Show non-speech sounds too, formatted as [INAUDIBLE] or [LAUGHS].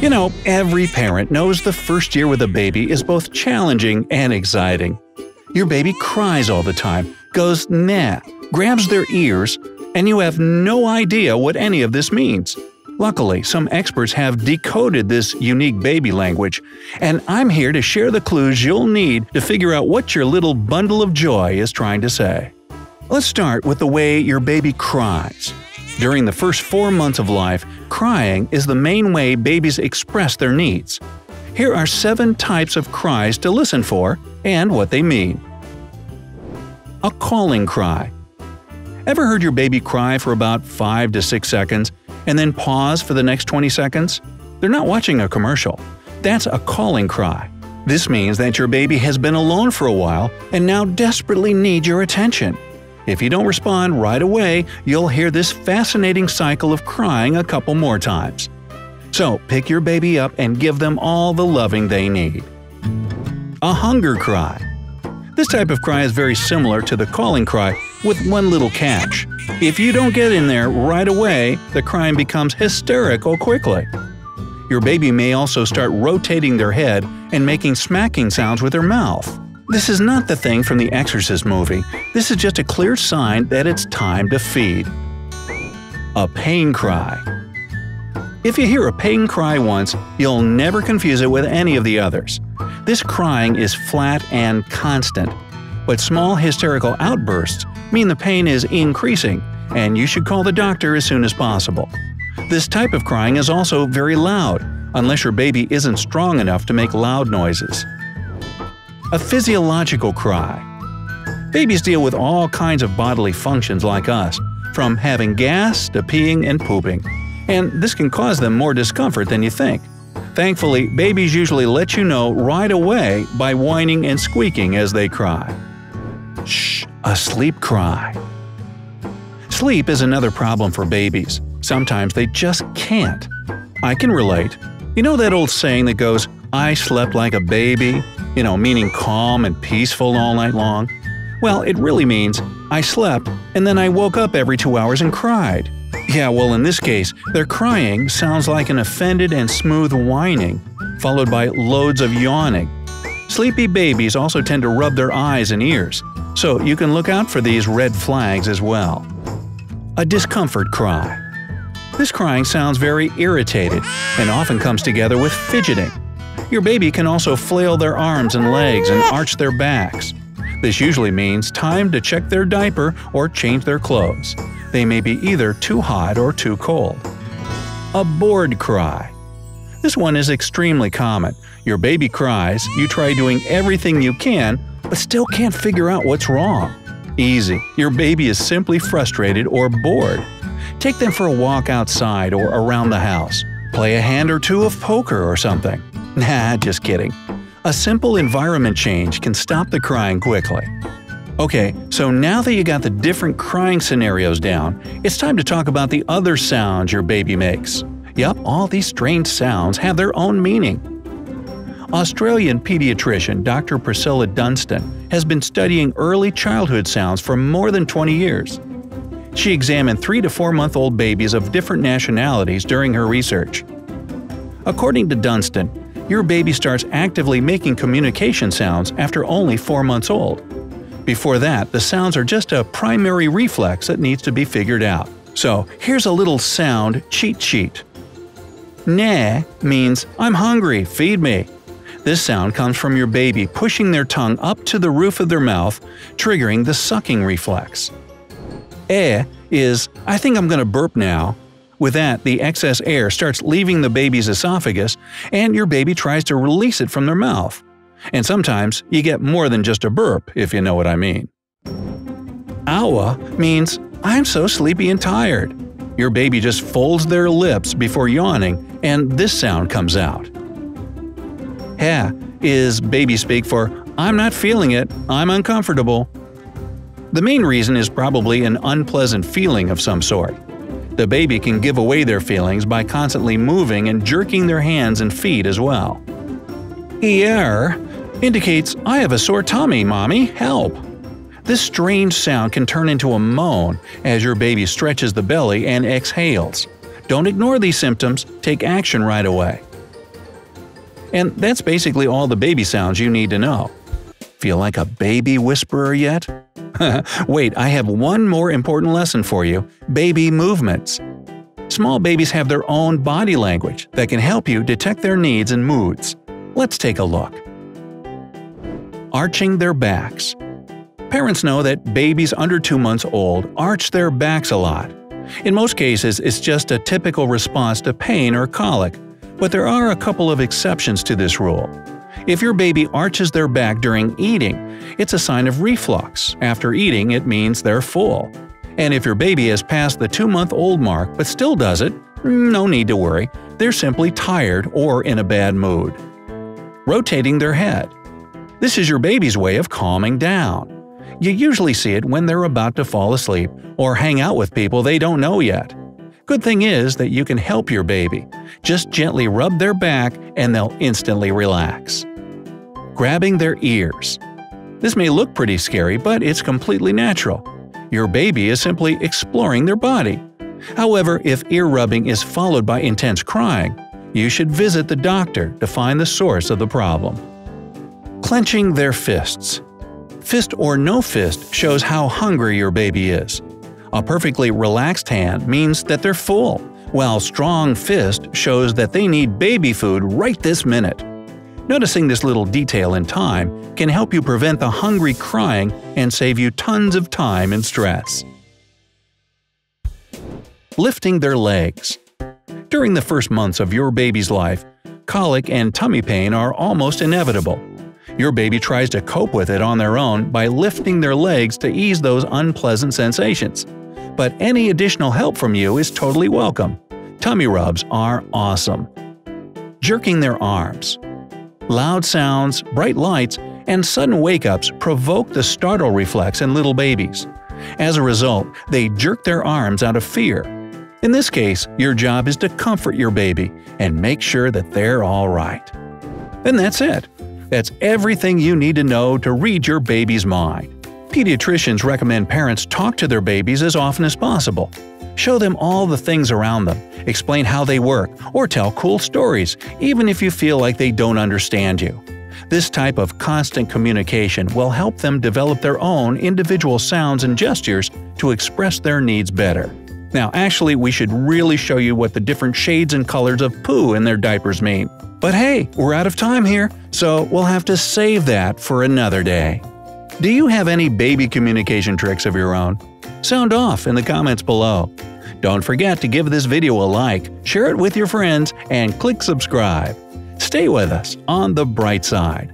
You know, every parent knows the first year with a baby is both challenging and exciting. Your baby cries all the time, goes nah, grabs their ears, and you have no idea what any of this means. Luckily, some experts have decoded this unique baby language, and I'm here to share the clues you'll need to figure out what your little bundle of joy is trying to say. Let's start with the way your baby cries. During the first four months of life, crying is the main way babies express their needs. Here are seven types of cries to listen for and what they mean. A calling cry. Ever heard your baby cry for about 5 to 6 seconds and then pause for the next 20 seconds? They're not watching a commercial. That's a calling cry. This means that your baby has been alone for a while and now desperately needs your attention. If you don't respond right away, you'll hear this fascinating cycle of crying a couple more times. So pick your baby up and give them all the loving they need. A hunger cry. This type of cry is very similar to the calling cry, with one little catch. If you don't get in there right away, the crying becomes hysterical quickly. Your baby may also start rotating their head and making smacking sounds with their mouth. This is not the thing from the Exorcist movie. This is just a clear sign that it's time to feed. A pain cry. If you hear a pain cry once, you'll never confuse it with any of the others. This crying is flat and constant, but small hysterical outbursts mean the pain is increasing, and you should call the doctor as soon as possible. This type of crying is also very loud, unless your baby isn't strong enough to make loud noises. A physiological cry. Babies deal with all kinds of bodily functions like us, from having gas to peeing and pooping, and this can cause them more discomfort than you think. Thankfully, babies usually let you know right away by whining and squeaking as they cry. Shh, a sleep cry. Sleep is another problem for babies. Sometimes they just can't. I can relate. You know that old saying that goes, I slept like a baby? You know, meaning calm and peaceful all night long? Well, it really means I slept and then I woke up every two hours and cried. Yeah, well, in this case, their crying sounds like an offended and smooth whining, followed by loads of yawning. Sleepy babies also tend to rub their eyes and ears, so you can look out for these red flags as well. A discomfort cry. This crying sounds very irritated and often comes together with fidgeting. Your baby can also flail their arms and legs and arch their backs. This usually means time to check their diaper or change their clothes. They may be either too hot or too cold. A bored cry. This one is extremely common. Your baby cries, you try doing everything you can, but still can't figure out what's wrong. Easy. Your baby is simply frustrated or bored. Take them for a walk outside or around the house. Play a hand or two of poker or something. Nah, just kidding. A simple environment change can stop the crying quickly. Okay, so now that you got the different crying scenarios down, it's time to talk about the other sounds your baby makes. Yup, all these strange sounds have their own meaning. Australian pediatrician Dr. Priscilla Dunstan has been studying early childhood sounds for more than 20 years. She examined 3 to 4 month old babies of different nationalities during her research. According to Dunstan, your baby starts actively making communication sounds after only 4 months old. Before that, the sounds are just a primary reflex that needs to be figured out. So, here's a little sound cheat sheet. Nah means I'm hungry, feed me. This sound comes from your baby pushing their tongue up to the roof of their mouth, triggering the sucking reflex. Eh is I think I'm gonna burp now, with that, the excess air starts leaving the baby's esophagus, and your baby tries to release it from their mouth. And sometimes you get more than just a burp, if you know what I mean. Awa means I'm so sleepy and tired. Your baby just folds their lips before yawning, and this sound comes out. Ha is baby speak for I'm not feeling it, I'm uncomfortable. The main reason is probably an unpleasant feeling of some sort. The baby can give away their feelings by constantly moving and jerking their hands and feet as well. Er indicates, I have a sore tummy, mommy, help. This strange sound can turn into a moan as your baby stretches the belly and exhales. Don't ignore these symptoms, take action right away. And that's basically all the baby sounds you need to know. Feel like a baby whisperer yet? [LAUGHS] Wait, I have one more important lesson for you baby movements. Small babies have their own body language that can help you detect their needs and moods. Let's take a look. Arching their backs. Parents know that babies under 2 months old arch their backs a lot. In most cases, it's just a typical response to pain or colic, but there are a couple of exceptions to this rule. If your baby arches their back during eating, it's a sign of reflux. After eating, it means they're full. And if your baby has passed the 2 month old mark but still does it, no need to worry, they're simply tired or in a bad mood. Rotating their head. This is your baby's way of calming down. You usually see it when they're about to fall asleep or hang out with people they don't know yet. Good thing is that you can help your baby. Just gently rub their back and they'll instantly relax. Grabbing their ears. This may look pretty scary, but it's completely natural. Your baby is simply exploring their body. However, if ear rubbing is followed by intense crying, you should visit the doctor to find the source of the problem. Clenching their fists. Fist or no fist shows how hungry your baby is. A perfectly relaxed hand means that they're full, while strong fist shows that they need baby food right this minute. Noticing this little detail in time can help you prevent the hungry crying and save you tons of time and stress. Lifting their legs. During the first months of your baby's life, colic and tummy pain are almost inevitable. Your baby tries to cope with it on their own by lifting their legs to ease those unpleasant sensations. But any additional help from you is totally welcome. Tummy rubs are awesome. Jerking their arms. Loud sounds, bright lights, and sudden wake-ups provoke the startle reflex in little babies. As a result, they jerk their arms out of fear. In this case, your job is to comfort your baby and make sure that they're all right. And that's it. That's everything you need to know to read your baby's mind. Pediatricians recommend parents talk to their babies as often as possible. Show them all the things around them, explain how they work, or tell cool stories, even if you feel like they don't understand you. This type of constant communication will help them develop their own individual sounds and gestures to express their needs better. Now, actually, we should really show you what the different shades and colors of poo in their diapers mean. But hey, we're out of time here, so we'll have to save that for another day. Do you have any baby communication tricks of your own? Sound off in the comments below. Don't forget to give this video a like, share it with your friends, and click subscribe. Stay with us on the bright side.